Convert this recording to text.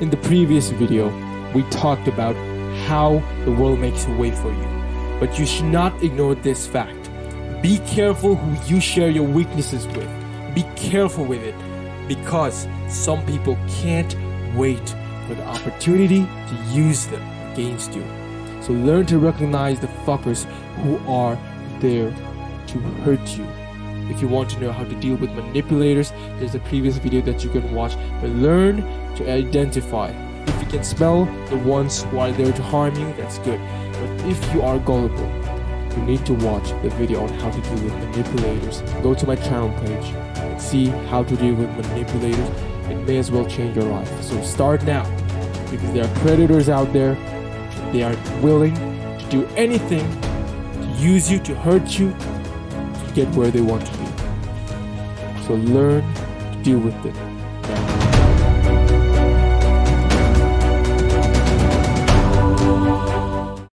In the previous video, we talked about how the world makes a way for you. But you should not ignore this fact. Be careful who you share your weaknesses with. Be careful with it because some people can't wait for the opportunity to use them against you. So learn to recognize the fuckers who are there to hurt you. If you want to know how to deal with manipulators, there's a previous video that you can watch. But learn to identify. If you can smell the ones who are there to harm you, that's good. But if you are gullible, you need to watch the video on how to deal with manipulators. Go to my channel page and see how to deal with manipulators. It may as well change your life. So start now because there are predators out there. They are willing to do anything to use you, to hurt you, to get where they want to be. So learn to deal with it.